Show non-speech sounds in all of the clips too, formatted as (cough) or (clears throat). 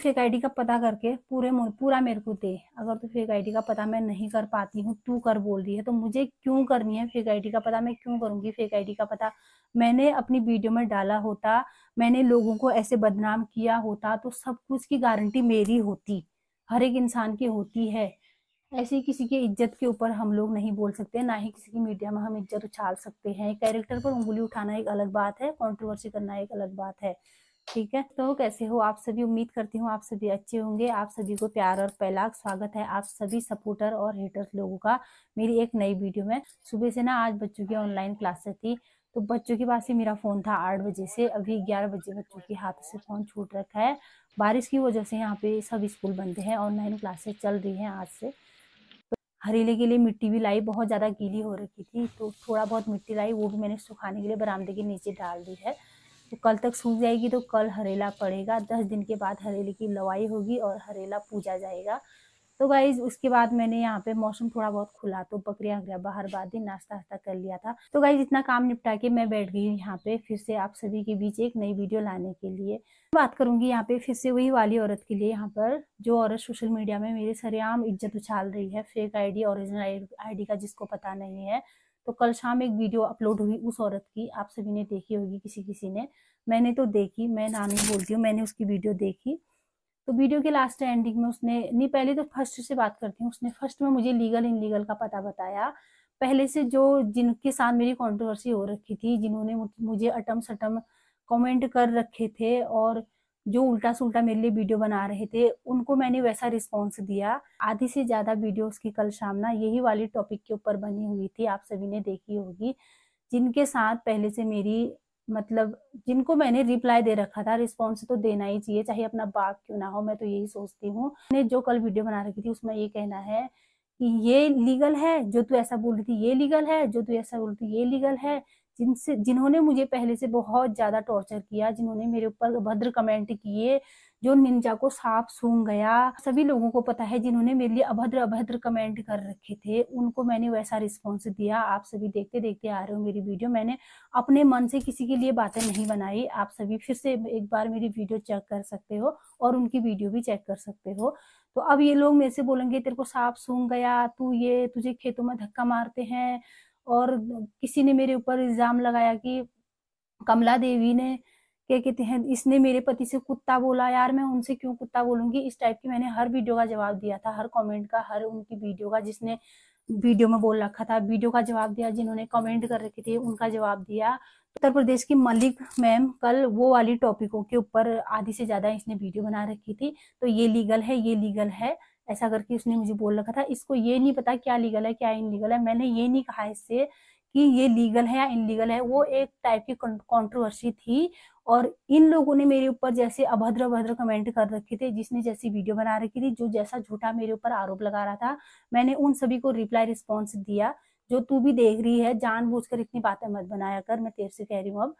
Fake ID का पता करके पूरे पूरा मेरे को दे। अगर तो फेक आईडी का पता मैं नहीं कर पाती हूँ, तू कर बोल रही है तो मुझे क्यों करनी है फेक आईडी का पता? मैं क्यों करूँगी फेक आईडी का पता? मैंने अपनी वीडियो में डाला होता, मैंने लोगों को ऐसे बदनाम किया होता तो सब कुछ की गारंटी मेरी होती। हर एक इंसान की होती है। ऐसे किसी की इज़्ज़त के ऊपर हम लोग नहीं बोल सकते, ना ही किसी की मीडिया में हम इज़्ज़त उछाल सकते हैं। कैरेक्टर पर उंगली उठाना एक अलग बात है कॉन्ट्रोवर्सी करना एक अलग बात है। ठीक है? तो कैसे हो? आप सभी उम्मीद करती हूँ आप सभी अच्छे होंगे। आप सभी को प्यार और पहला स्वागत है। आप सभी सपोर्टर और हेटर्स लोगों का मेरी एक नई वीडियो में। सुबह से ना आज बच्चों की ऑनलाइन क्लासेस थी तो बच्चों के पास ही मेरा फ़ोन था आठ बजे से। अभी ग्यारह बजे बच्चों के हाथ से फ़ोन छूट रखा है। बारिश की वजह से यहाँ पे सब स्कूल बंद है ऑनलाइन क्लासेस चल रही हैं आज से। हरेले के लिए मिट्टी भी लाई, बहुत ज़्यादा गीली हो रखी थी तो थोड़ा बहुत मिट्टी लाई, वो भी मैंने सुखाने के लिए बरामदे के नीचे डाल दी है। तो कल तक सूख जाएगी तो कल हरेला पड़ेगा। दस दिन के बाद हरेले की लवाई होगी और हरेला पूजा जाएगा। तो गाइज़ उसके बाद मैंने यहाँ पे मौसम थोड़ा बहुत खुला तो बकरियाँ वकरिया बाहर बाद दिन नाश्ता वास्ता कर लिया था। तो गाइज़ इतना काम निपटा के मैं बैठ गई यहाँ पे फिर से आप सभी के बीच एक नई वीडियो लाने के लिए। बात करूँगी यहाँ पे फिर से वही वाली औरत के लिए यहाँ पर, जो औरत सोशल मीडिया में मेरे सरेआम इज़्ज़त उछाल रही है फेक आईडी ओरिजिनल आईडी का जिसको पता नहीं है। तो कल शाम एक वीडियो अपलोड हुई उस औरत की, आप सभी ने देखी होगी, किसी किसी ने। मैंने तो देखी, मैं ना नहीं बोलती हूँ, मैंने उसकी वीडियो देखी। तो वीडियो के लास्ट एंडिंग में उसने, नहीं, पहले तो फ़र्स्ट से बात करती हूँ, उसने फ़र्स्ट में मुझे लीगल इनलीगल का पता बताया। पहले से जो जिनके साथ मेरी कंट्रोवर्सी हो रखी थी, जिन्होंने मुझे अटम सटम कमेंट कर रखे थे और जो उल्टा सुल्टा मेरे लिए वीडियो बना रहे थे, उनको मैंने वैसा रिस्पॉन्स दिया। आधी से ज़्यादा वीडियोस की कल शाम ना यही वाली टॉपिक के ऊपर बनी हुई थी, आप सभी ने देखी होगी, जिनके साथ पहले से मेरी मतलब जिनको मैंने रिप्लाई दे रखा था रिस्पॉन्स तो देना ही चाहिए, चाहे अपना बाप क्यों ना हो, मैं तो यही सोचती हूँ। मैंने जो कल वीडियो बना रखी थी, उसमें ये कहना है कि ये लीगल है, जो तू ऐसा बोल रही थी, ये लीगल है, जो तू ऐसा बोल रही थी, ये लीगल है जिनसे, जिन्होंने मुझे पहले से बहुत ज़्यादा टॉर्चर किया, जिन्होंने मेरे ऊपर भद्र कमेंट किए, जो निंजा को साफ़ सूंघ गया। सभी लोगों को पता है जिन्होंने मेरे लिए अभद्र अभद्र कमेंट कर रखे थे, उनको मैंने वैसा रिस्पॉन्स दिया। आप सभी देखते देखते आ रहे हो मेरी वीडियो मैंने अपने मन से किसी के लिए बातें नहीं बनाई। आप सभी फिर से एक बार मेरी वीडियो चेक कर सकते हो और उनकी वीडियो भी चेक कर सकते हो। तो अब ये लोग मेरे से बोलेंगे, तेरे को साफ़ सूंघ गया, तू ये, तुझे खेतों में धक्का मारते हैं और किसी ने मेरे ऊपर इल्ज़ाम लगाया कि कमला देवी ने, क्या कहते हैं, इसने मेरे पति से कुत्ता बोला, यार, मैं उनसे क्यों कुत्ता बोलूँगी? इस टाइप की मैंने हर वीडियो का जवाब दिया था, हर कमेंट का, हर उनकी वीडियो का, जिसने वीडियो में बोल रखा था वीडियो का जवाब दिया, जिन्होंने कमेंट कर रखे थे, उनका जवाब दिया। उत्तर प्रदेश की मलिक मैम कल वो वाली टॉपिकों के ऊपर आधी से ज़्यादा इसने वीडियो बना रखी थी तो ये लीगल है, ये लीगल है। ऐसा करके उसने मुझे बोल रखा था, इसको ये नहीं पता क्या लीगल है, क्या इनलीगल है। मैंने ये नहीं कहा इससे कि ये लीगल है या इनलीगल है। वो एक टाइप की कंट्रोवर्सी थी और इन लोगों ने मेरे ऊपर जैसे अभद्र अभद्र कमेंट कर रखे थे, जिसने जैसी वीडियो बना रखी थी, जो जैसा झूठा मेरे ऊपर आरोप लगा रहा था, मैंने उन सभी को रिप्लाई रिस्पॉन्स दिया। जो तू भी देख रही है, जानबूझकर इतनी बातें मत बनाया कर, मैं तेरे से कह रही हूँ अब।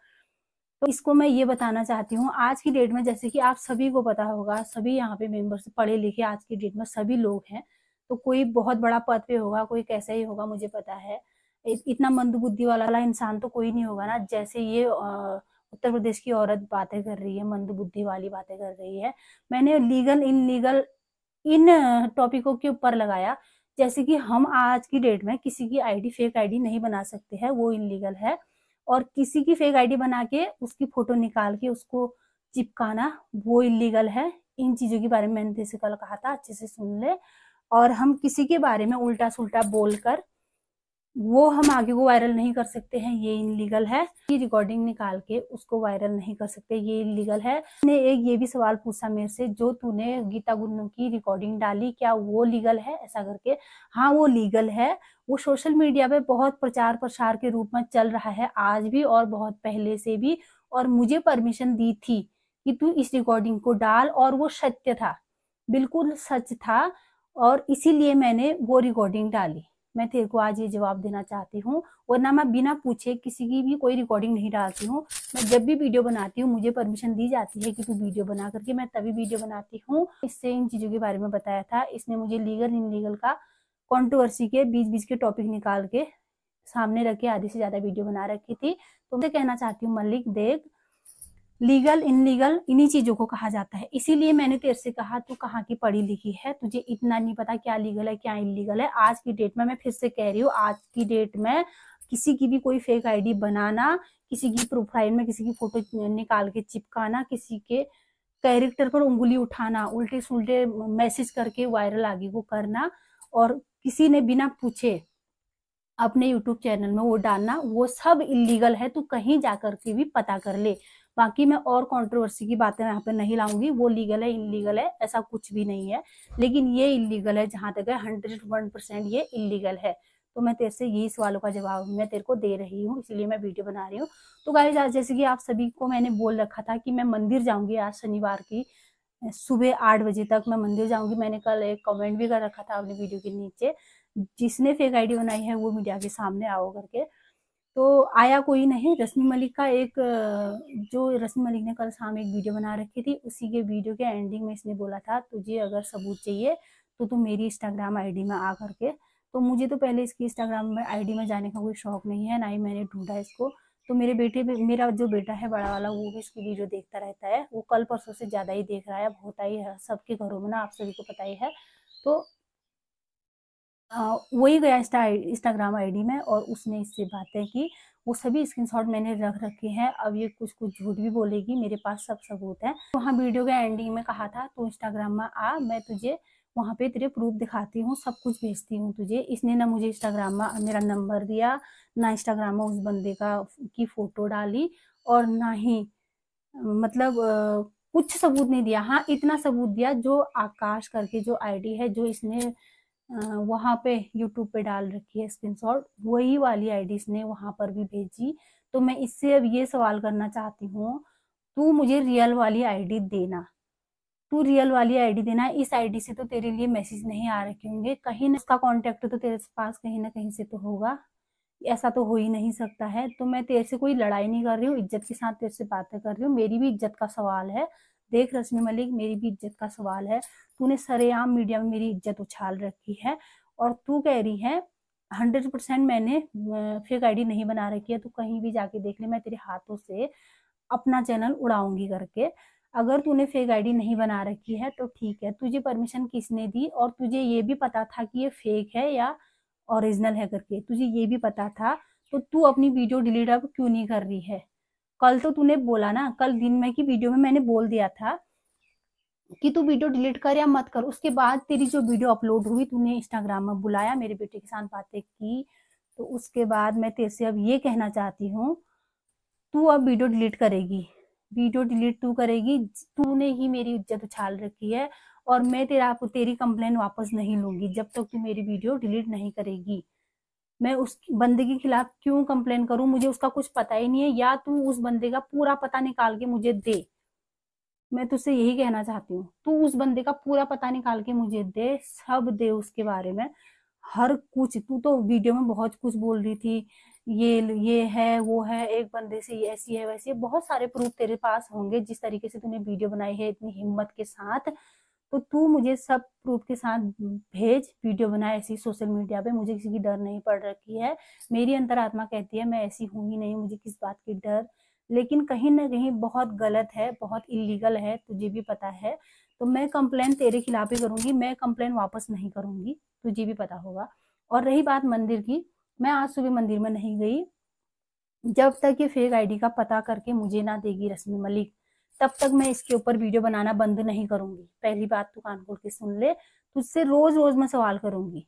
तो इसको मैं ये बताना चाहती हूँ, आज की डेट में जैसे कि आप सभी को पता होगा, सभी यहाँ पे मेंबर्स पढ़े लिखे आज की डेट में सभी लोग हैं तो कोई बहुत बड़ा पद पे होगा, कोई कैसा ही होगा, मुझे पता है। इतना मंदबुद्धि वाला इंसान तो कोई नहीं होगा ना, जैसे ये उत्तर प्रदेश की औरत बातें कर रही है, मंदबुद्धि वाली बातें कर रही है। मैंने लीगल इन लीगल इन टॉपिकों के ऊपर लगाया, जैसे कि हम आज की डेट में किसी की आईडी फेक आईडी नहीं बना सकते हैं, वो इनलीगल है। और किसी की फेक आईडी बना के उसकी फ़ोटो निकाल के उसको चिपकाना वो इलीगल है। इन चीज़ों के बारे में मैंने जैसे कल कहा था, अच्छे से सुन ले। और हम किसी के बारे में उल्टा सुल्टा बोलकर वो हम आगे को वायरल नहीं कर सकते हैं, ये इनलीगल है। ये रिकॉर्डिंग निकाल के उसको वायरल नहीं कर सकते, ये इनलीगल है। ने एक ये भी सवाल पूछा मेरे से, जो तूने गीता गुन्नू की रिकॉर्डिंग डाली, क्या वो लीगल है? ऐसा करके। हाँ वो लीगल है। वो सोशल मीडिया पे बहुत प्रचार प्रसार के रूप में चल रहा है, आज भी और बहुत पहले से भी। और मुझे परमिशन दी थी कि तू इस रिकॉर्डिंग को डाल, और वो सत्य था। बिल्कुल सच था, और इसीलिए मैंने वो रिकॉर्डिंग डाली। मैं तेरे को आज ये जवाब देना चाहती हूँ और वरना मैं बिना पूछे किसी की भी कोई रिकॉर्डिंग नहीं डालती हूँ। मैं जब भी वीडियो बनाती हूँ, मुझे परमिशन दी जाती है कि तू वीडियो बना करके, मैं तभी वीडियो बनाती हूँ। इससे इन चीज़ों के बारे में बताया था। इसने मुझे लीगल इनलीगल का कॉन्ट्रोवर्सी के बीच बीच के टॉपिक निकाल के सामने रख, आधी से ज़्यादा वीडियो बना रखी थी। तो मैं कहना चाहती हूँ मलिक देख लीगल, इनलीगल, इन्हीं चीज़ों को कहा जाता है। इसीलिए मैंने तेरे से कहा, तू कहाँ की पढ़ी लिखी है? तुझे इतना नहीं पता क्या लीगल है, क्या इनलीगल है। आज की डेट में मैं फिर से कह रही हूँ, आज की डेट में किसी की भी कोई फेक आईडी बनाना, किसी की प्रोफ़ाइल में किसी की फ़ोटो निकाल के चिपकाना, किसी के कैरेक्टर पर उंगली उठाना उल्टे सुलटे मैसेज करके वायरल आगे को करना और किसी ने बिना पूछे अपने यूट्यूब चैनल में वो डालना, वो सब इलीगल है, तू कहीं जाकर के भी पता कर ले। बाकी मैं और कंट्रोवर्सी की बातें यहाँ पे नहीं लाऊँगी, वो लीगल है इलीगल है, ऐसा कुछ भी नहीं है। लेकिन ये इलीगल है, जहाँ तक है हंड्रेड वन परसेंट ये इलीगल है। तो मैं तेरे से यही सवालों का जवाब मैं तेरे को दे रही हूँ, इसीलिए मैं वीडियो बना रही हूँ। तो गाइज़ आज जैसे कि आप सभी को मैंने बोल रखा था कि मैं मंदिर जाऊँगी आज शनिवार की, सुबह आठ बजे तक मैं मंदिर जाऊँगी। मैंने कल एक कमेंट भी कर रखा था अपनी वीडियो के नीचे, जिसने फेक आईडी बनाई है, वो मीडिया के सामने आओ करके। तो आया कोई नहीं। रश्मि मलिक का एक जो रश्मि मलिक ने कल शाम एक वीडियो बना रखी थी, उसी के वीडियो के एंडिंग में इसने बोला था, तुझे अगर सबूत चाहिए तो तुम मेरी इंस्टाग्राम आईडी में आ करके। तो मुझे तो पहले इसकी इंस्टाग्राम में आईडी में जाने का कोई शौक नहीं है, ना ही मैंने ढूंढा इसको। तो मेरे बेटे मेरा जो बेटा है बड़ा वाला, वो भी इसकी वीडियो देखता रहता है। वो कल परसों से ज़्यादा ही देख रहा है होता ही है, सबके घरों में ना, आप सभी को पता ही है। तो वही गया इंस्टा इंस्टाग्राम आईडी में और उसने इससे बातें की। वो सभी स्क्रीनशॉट मैंने रख रखे हैं। अब ये कुछ कुछ झूठ भी बोलेगी, मेरे पास सब सबूत है। वहाँ वीडियो के एंडिंग में कहा था, तू इंस्टाग्राम में आ, मैं तुझे वहाँ पे तेरे प्रूफ दिखाती हूँ, सब कुछ भेजती हूँ तुझे। इसने ना मुझे इंस्टाग्राम में, मेरा नंबर दिया, ना इंस्टाग्राम में उस बंदे का की फ़ोटो डाली और ना ही मतलब कुछ सबूत नहीं दिया। हाँ इतना सबूत दिया जो आकाश करके जो आईडी है, जो इसने वहाँ पे यूट्यूब पे डाल रखी है स्क्रीनशॉट वही वाली आईडी इसने वहाँ पर भी भेजी। तो मैं इससे अब ये सवाल करना चाहती हूँ, तू मुझे रियल वाली आईडी देना। तू रियल वाली आईडी देना, इस आईडी से तो तेरे लिए मैसेज नहीं आ रखे होंगे। कहीं ना इसका कांटेक्ट तो तेरे पास कहीं ना कहीं से तो होगा। ऐसा तो हो ही नहीं सकता है। तो मैं तेरे से कोई लड़ाई नहीं कर रही हूँ, इज़्ज़त के साथ तेरे से बातें कर रही हूँ। मेरी भी इज़्ज़त का सवाल है। देख रश्मि मलिक, मेरी भी इज़्ज़त का सवाल है। तूने सरेआम मीडिया में मेरी इज़्ज़त उछाल रखी है और तू कह रही है हंड्रेड परसेंट मैंने फेक आईडी नहीं बना रखी है, तू कहीं भी जाके देख ले, मैं तेरे हाथों से अपना चैनल उड़ाऊँगी करके। अगर तूने फेक आईडी नहीं बना रखी है तो ठीक है, तुझे परमिशन किसने दी? और तुझे ये भी पता था कि ये फेक है या ओरिजिनल है करके, तुझे ये भी पता था तो तू अपनी वीडियो डिलीट अब क्यों नहीं कर रही है? कल तो तूने बोला ना, कल दिन में की वीडियो में मैंने बोल दिया था कि तू वीडियो डिलीट कर या मत कर। उसके बाद तेरी जो वीडियो अपलोड हुई, तूने इंस्टाग्राम में बुलाया मेरे बेटे के साथ बातें की। तो उसके बाद मैं तेरे से अब ये कहना चाहती हूँ, तू अब वीडियो डिलीट करेगी। वीडियो डिलीट तू करेगी, तूने ही मेरी इज़्ज़त उछाल रखी है और मैं तेरा, तेरी कंप्लेन वापस नहीं लूँगी जब तक तो तू मेरी वीडियो डिलीट नहीं करेगी। मैं उस बंदे के खिलाफ क्यों कंप्लेन करूँ? मुझे उसका कुछ पता ही नहीं है। या तू उस बंदे का पूरा पता निकाल के मुझे दे। मैं तुझसे यही कहना चाहती हूँ। तू उस बंदे का पूरा पता निकाल के मुझे दे, सब दे उसके बारे में। हर कुछ। तू तो वीडियो में बहुत कुछ बोल रही थी। ये ये है, वो है, एक बंदे से ये, ऐसी है, वैसी है। बहुत सारे प्रूफ तेरे पास होंगे जिस तरीके से तूने वीडियो बनाई है, इतनी हिम्मत के साथ। तो तू मुझे सब प्रूफ के साथ भेज, वीडियो बनाए ऐसी सोशल मीडिया पे, मुझे किसी की डर नहीं पड़ रखी है। मेरी अंतरात्मा कहती है, मैं ऐसी हूँ ही नहीं, मुझे किस बात की डर? लेकिन कहीं ना कहीं बहुत गलत है, बहुत इलीगल है, तुझे भी पता है। तो मैं कंप्लेन तेरे खिलाफ ही करूँगी, मैं कंप्लेन वापस नहीं करूँगी, तुझे भी पता होगा। और रही बात मंदिर की, मैं आज सुबह मंदिर में नहीं गई, जब तक ये फेक आईडी का पता करके मुझे ना देगी रश्मि मलिक। तब तक मैं इसके ऊपर वीडियो बनाना बंद नहीं करूँगी। पहली बात तू कान खोल के सुन ले। तुझसे रोज रोज मैं सवाल करूँगी।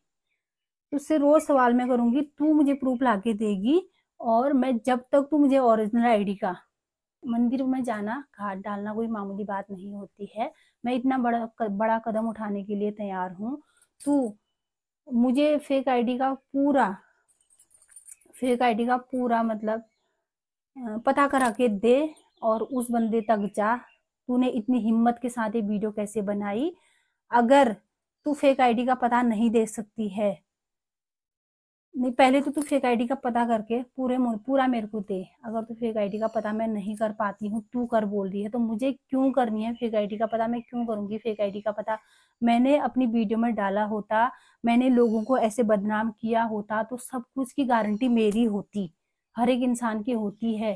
तुझसे रोज सवाल मैं करूँगी, तू मुझे प्रूफ ला देगी और मैं जब तक तू मुझे ओरिजिनल आईडी का, मंदिर में जाना, घाट डालना, कोई मामूली बात नहीं होती है। मैं इतना बड़ा बड़ा कदम उठाने के लिए तैयार हूँ। तू मुझे फेक आईडी का पूरा फेक आईडी का पूरा मतलब पता करा के दे। और उस बंदे तक जा। तूने इतनी हिम्मत के साथ ये वीडियो कैसे बनाई? अगर तू फेक आईडी का पता नहीं दे सकती है, नहीं, पहले तो तू फेक आईडी का पता करके पूरे पूरा मेरे को दे। अगर तू फेक आईडी का पता मैं नहीं कर पाती हूँ, तू कर बोल रही है तो मुझे क्यों करनी है फेक आईडी का पता? मैं क्यों करूँगी फेक आईडी का पता? मैंने अपनी वीडियो में डाला होता, मैंने लोगों को ऐसे बदनाम किया होता तो सब कुछ की गारंटी मेरी होती। हर एक इंसान की होती है।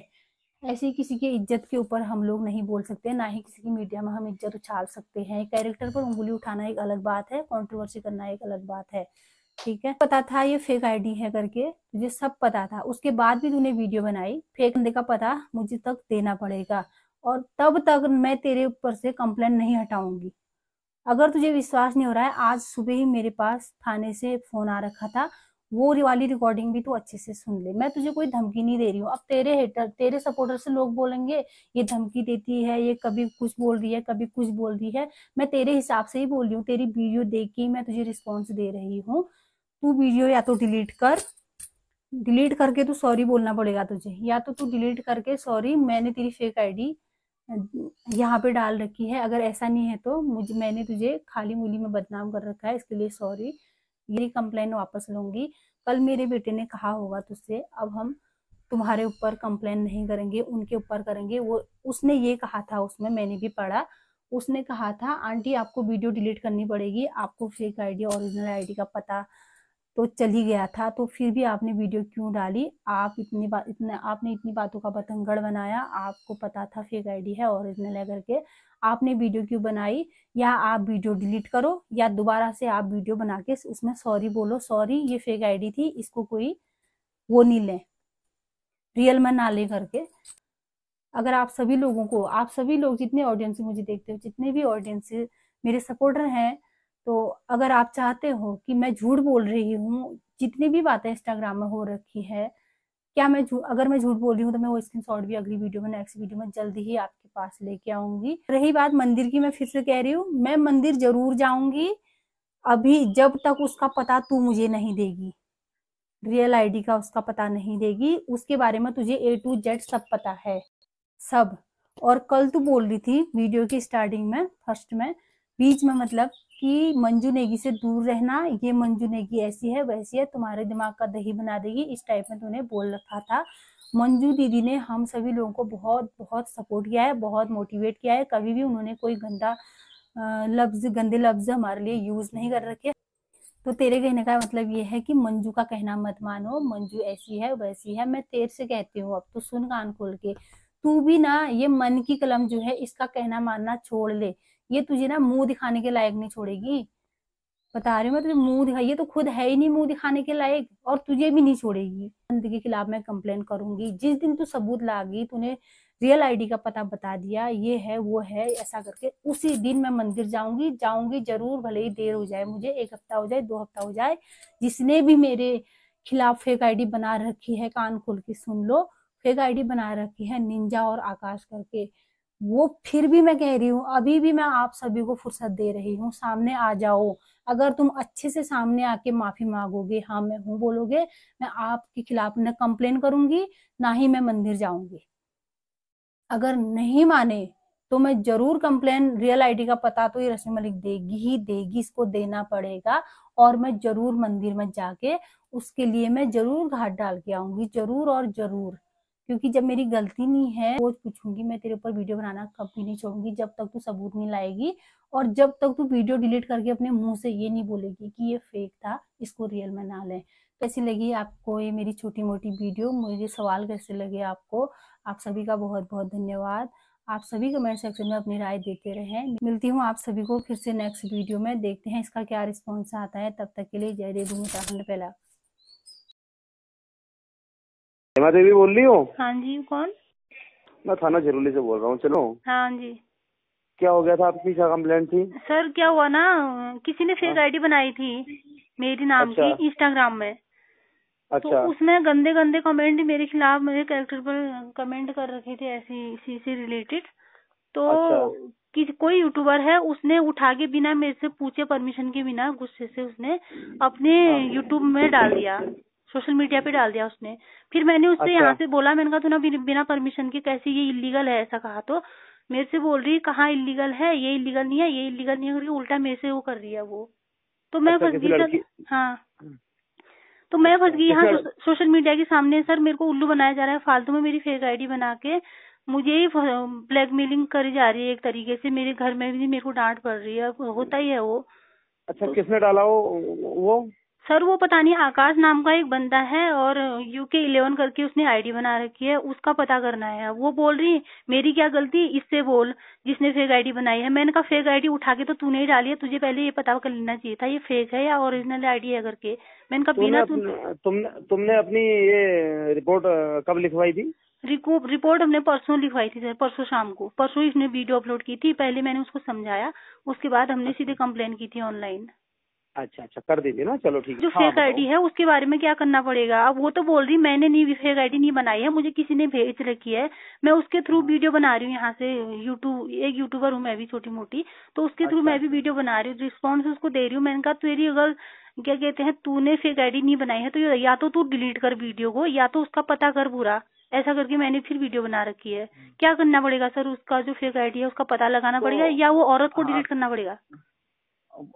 ऐसी किसी की इज़्ज़त के ऊपर हम लोग नहीं बोल सकते, ना ही किसी की मीडिया में हम इज़्ज़त उछाल सकते हैं। कैरेक्टर पर उंगली उठाना एक अलग बात है कंट्रोवर्सी करना एक अलग बात है, ठीक है? पता था ये फेक आईडी है करके तुझे सब पता था। उसके बाद भी तूने वीडियो बनाई फेक बंदे का पता मुझे तक देना पड़ेगा। और तब तक मैं तेरे ऊपर से कंप्लेन नहीं हटाऊँगी। अगर तुझे विश्वास नहीं हो रहा है, आज सुबह ही मेरे पास थाने से फ़ोन आ रखा था वो वाली रिकॉर्डिंग भी तू अच्छे से सुन ले। मैं तुझे कोई धमकी नहीं दे रही हूँ। अब तेरे हेटर तेरे सपोर्टर से लोग बोलेंगे, ये धमकी देती है, ये कभी कुछ बोल रही है, कभी कुछ बोल रही है। मैं तेरे हिसाब से ही बोल रही हूँ। तेरी वीडियो देख के मैं तुझे रिस्पॉन्स दे रही हूँ। तू वीडियो या तो डिलीट कर। डिलीट करके तू सॉरी बोलना पड़ेगा तुझे। या तो तू डिलीट करके सॉरी मैंने तेरी फेक आईडी यहाँ पे डाल रखी है। अगर ऐसा नहीं है तो मुझे, मैंने तुझे खाली मूली में बदनाम कर रखा है, इसके लिए सॉरी ये कंप्लेन वापस लूँगी। कल मेरे बेटे ने कहा होगा तुझसे, अब हम तुम्हारे ऊपर कंप्लेन नहीं करेंगे, उनके ऊपर करेंगे। वो, उसने ये कहा था, उसमें मैंने भी पढ़ा। उसने कहा था, आंटी, आपको वीडियो डिलीट करनी पड़ेगी, आपको फेक आईडी ओरिजिनल आईडी का पता तो चली गया था। तो फिर भी आपने वीडियो क्यों डाली? आप इतनी बात इतने, आपने इतनी बातों का बतंगड़ बनाया, आपको पता था फेक आईडी है ओरिजिनल है करके आपने वीडियो क्यों बनाई? या आप वीडियो डिलीट करो या दोबारा से आप वीडियो बना के उसमें सॉरी बोलो सॉरी ये फेक आईडी थी, इसको कोई वो नहीं ले। रियल में ना ले करके। अगर आप सभी लोगों को, आप सभी लोग जितने ऑडियंस मुझे देखते हो, जितने भी ऑडियंस मेरे सपोर्टर हैं तो अगर आप चाहते हो कि मैं झूठ बोल रही हूँ, जितनी भी बातें इंस्टाग्राम में हो रखी है, क्या मैं अगर मैं झूठ बोल रही हूँ तो मैं वो स्क्रीन भी अगली वीडियो में नेक्स्ट वीडियो में जल्दी ही आपके पास लेके आऊँगी। रही बात मंदिर की, मैं फिर से कह रही हूँ, मैं मंदिर ज़रूर जाऊँगी। अभी जब तक उसका पता तू मुझे नहीं देगी रियल आईडी का उसका पता नहीं देगी, उसके बारे में तुझे ए टू जेड सब पता है, सब। और कल तू बोल रही थी वीडियो की स्टार्टिंग में फ़र्स्ट में बीच में मतलब कि मंजू नेगी से दूर रहना, ये मंजू नेगी ऐसी है, वैसी है, तुम्हारे दिमाग का दही बना देगी, इस टाइप में तूने बोल रखा था। मंजू दीदी ने हम सभी लोगों को बहुत बहुत सपोर्ट किया है, बहुत मोटिवेट किया है, कभी भी उन्होंने कोई गंदा लफ्ज, गंदे लफ्ज हमारे लिए यूज़ नहीं कर रखे। तो तेरे कहने का मतलब ये है कि मंजू का कहना मत मानो, मंजू ऐसी है, वैसी है, मैं तेर से कहती हूँ अब तो सुन कान खोल के। तू भी ना, ये मन की कलम जो है, इसका कहना मानना छोड़ ले। ये तुझे ना मुँह दिखाने के लायक नहीं छोड़ेगी। बता रही हूँ मैं तुझे, मुँह दिखा, ये तो खुद है ही नहीं मुँह दिखाने के लायक, और तुझे भी नहीं छोड़ेगी। के खिलाफ मैं कंप्लेन करूँगी। जिस दिन तू सबूत लागी, तूने रियल आईडी का पता बता दिया, ये है, वो है, ऐसा करके उसी दिन मैं मंदिर जाऊँगी जाऊँगी ज़रूर, भले ही देर हो जाए मुझे, एक हफ़्ता हो जाए, दो हफ़्ता हो जाए, जिसने भी मेरे खिलाफ फेक आईडी बना रखी है, कान खोल के सुन लो फेक आईडी बना रखी है, निंजा और आकाश करके। वो फिर भी मैं कह रही हूँ, अभी भी मैं आप सभी को फुर्सत दे रही हूँ, सामने आ जाओ। अगर तुम अच्छे से सामने आके माफ़ी मांगोगे हाँ मैं हूँ बोलोगे, मैं आपके खिलाफ न कंप्लेन करूँगी, ना ही मैं मंदिर जाऊँगी। अगर नहीं माने तो मैं ज़रूर कंप्लेन रियल आईडी का पता तो ये रश्मि मलिक देगी ही देगी, इसको देना पड़ेगा, और मैं ज़रूर मंदिर में जाके उसके लिए मैं ज़रूर घाट डाल के आऊँगी, ज़रूर और ज़रूर। क्योंकि जब मेरी गलती नहीं है रोज पूछूँगी, मैं तेरे ऊपर वीडियो बनाना कभी नहीं छोड़ूँगी जब तक तू सबूत नहीं लाएगी और जब तक तू वीडियो डिलीट करके अपने मुँह से ये नहीं बोलेगी कि ये फेक था, इसको रियल में ना लें। कैसी लगी आपको ये मेरी छोटी मोटी वीडियो। मुझे सवाल कैसे लगे आपको? आप सभी का बहुत बहुत धन्यवाद। आप सभी कमेंट सेक्शन में अपनी राय देते रहे। मिलती हूँ आप सभी को फिर से नेक्स्ट वीडियो में। देखते हैं इसका क्या रिस्पॉन्स आता है। तब तक के लिए जय देव पहला हेमा देवी बोल रही हो? हाँ जी कौन? मैं थाना झरूली से बोल रहा हूँ चलो। हाँ जी। क्या हो गया था आपकी क्या कंप्लेंट थी? सर क्या हुआ ना? किसी ने फेक आईडी हाँ। बनाई थी मेरी नाम अच्छा। की इंस्टाग्राम में। तो अच्छा। तो उसमें गंदे गंदे कमेंट मेरे खिलाफ मेरे कैरेक्टर पर कमेंट कर रखे थे ऐसी इसी से रिलेटेड तो अच्छा। कि कोई यूट्यूबर है उसने उठा के बिना मेरे से पूछे परमिशन के बिना गुस्से से उसने अपने यूट्यूब हाँ। में डाल दिया। सोशल मीडिया पे डाल दिया उसने। फिर मैंने उससे अच्छा। यहाँ से बोला मैंने कहा तू ना बिना परमिशन के कैसे ये इलीगल है? ऐसा कहा। तो मेरे से बोल रही है कहाँ इलीगल है? ये इलीगल नहीं है ये इलीगल नहीं है। उल्टा मेरे से वो कर रही है वो। तो मैं अच्छा, फंस गई हाँ। तो मैं फंस गई यहाँ सोशल मीडिया के सामने। सर मेरे को उल्लू बनाया जा रहा है फालतू में मेरी फेक आईडी बना के। मुझे ही ब्लैकमेलिंग करी जा रही है एक तरीके से। मेरे घर में भी मेरे को डांट पड़ रही है होता ही है वो। अच्छा तो, किसने डाला वो वो? सर वो पता नहीं आकाश नाम का एक बंदा है और यूके इलेवन करके उसने आईडी बना रखी है उसका पता करना है। वो बोल रही मेरी क्या गलती इससे बोल जिसने फेक आईडी बनाई है। मैंने कहा फेक आईडी उठा के तो तूने ही डाली है तुझे पहले ये पता कर लेना चाहिए था ये फेक है या ओरिजिनल आईडी है करके? मैंने कहा बिना तुमने तुमने तुमने अपनी ये रिपोर्ट कब लिखवाई थी? रिपोर्ट हमने परसों लिखवाई थी सर परसों शाम को। परसों इसने वीडियो अपलोड की थी पहले मैंने उसको समझाया उसके बाद हमने सीधे कंप्लेन की थी ऑनलाइन अच्छा अच्छा कर दीजिए ना चलो ठीक जो फेक आईडी है उसके बारे में क्या करना पड़ेगा? अब वो तो बोल रही मैंने नहीं फेक आईडी नहीं बनाई है मुझे किसी ने भेज रखी है। मैं उसके थ्रू वीडियो बना रही हूँ यहाँ से यूट्यूब एक यूट्यूबर हूँ मैं भी छोटी मोटी तो उसके थ्रू मैं अच्छा। भी वीडियो बना रही हूँ रिस्पॉन्स उसको दे रही हूँ। मैंने कहा तेरी अगर क्या कहते हैं तूने फेक आईडी नहीं बनाई है तो या तो तू डिलीट कर वीडियो को या तो उसका पता कर पूरा। ऐसा करके मैंने फिर वीडियो बना रखी है। क्या करना पड़ेगा सर उसका जो फेक आईडी है उसका पता लगाना तो, पड़ेगा या वो औरत को डिलीट हाँ। करना पड़ेगा?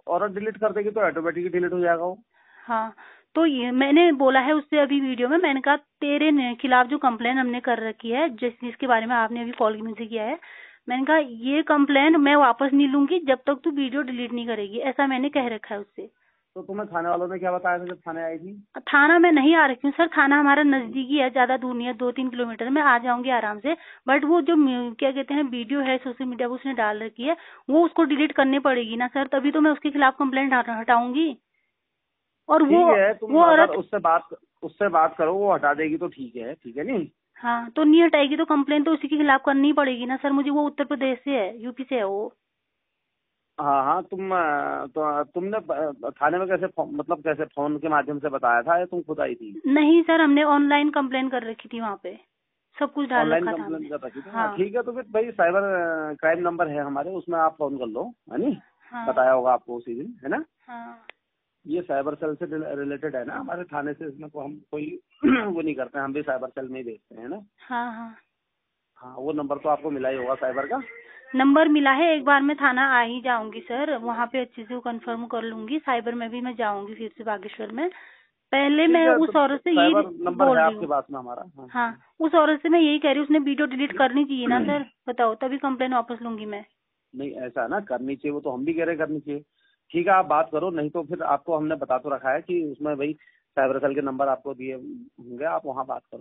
औरत डिलीट कर देगी तो ऑटोमेटिकली डिलीट हो जाएगा वो। हाँ तो ये मैंने बोला है उससे अभी वीडियो में, मैंने कहा तेरे खिलाफ जो कम्प्लेन हमने कर रखी है, जिस जिसके बारे में आपने अभी कॉल मुझे किया है, मैंने कहा ये कम्प्लेन मैं वापस नहीं लूँगी जब तक तू वीडियो डिलीट नहीं करेगी, ऐसा मैंने कह रखा है उससे। तो तुम्हें थाने वालों ने क्या बताया था जब थाने आई थी? थाना मैं नहीं आ रखी हूँ सर थाना हमारा नजदीकी है ज़्यादा दूर नहीं है दो तीन किलोमीटर में आ जाऊँगी आराम से। बट वो जो क्या कहते हैं वीडियो है सोशल मीडिया पर उसने डाल रखी है वो उसको डिलीट करनी पड़ेगी ना सर तभी तो मैं उसके खिलाफ कंप्लेंट हटाऊँगी। और वो वो औरत उससे बात उससे बात करो वो हटा देगी तो ठीक है ठीक है नहीं? हाँ तो नहीं हटाएगी तो कम्प्लेन तो उसी के खिलाफ करनी पड़ेगी ना सर मुझे वो उत्तर प्रदेश से है यूपी से है वो। हाँ हाँ तुम तो तुमने थाने में कैसे मतलब कैसे फ़ोन के माध्यम से बताया था या तुम खुद आई थी? नहीं सर हमने ऑनलाइन कंप्लेन कर रखी थी वहाँ पे। सब कुछ डाल रखा था रखी थी? हाँ। ठीक है तो फिर भाई साइबर क्राइम नंबर है हमारे उसमें आप फ़ोन कर लो है नी? हाँ। बताया होगा आपको उसी दिन है ना? हाँ। ये साइबर सेल से रिलेटेड है ना हमारे थाने से इसमें हम कोई (clears throat) वो नहीं करते हम भी साइबर सेल में ही भेजते हैं ना? हाँ हाँ। हाँ वो नंबर तो आपको मिला ही होगा साइबर का। नंबर मिला है एक बार मैं थाना आ ही जाऊँगी सर। वहाँ पे अच्छे से कंफर्म कर लूँगी। साइबर में भी मैं जाऊँगी फिर से बागेश्वर में। पहले मैं उस तो औरत से यही बोल रही हूँ। हमारा। हाँ।, हाँ उस औरत से मैं यही कह रही हूँ उसने वीडियो डिलीट करनी चाहिए ना सर। बताओ तभी कम्प्लेन वापस लूँगी मैं। नहीं ऐसा ना करनी चाहिए वो तो हम भी कह रहे करनी चाहिए। ठीक है आप बात करो नहीं तो फिर आपको हमने बता तो रखा है कि उसमें भाई साइबर सेल के नंबर आपको दिए होंगे आप वहाँ बात करो।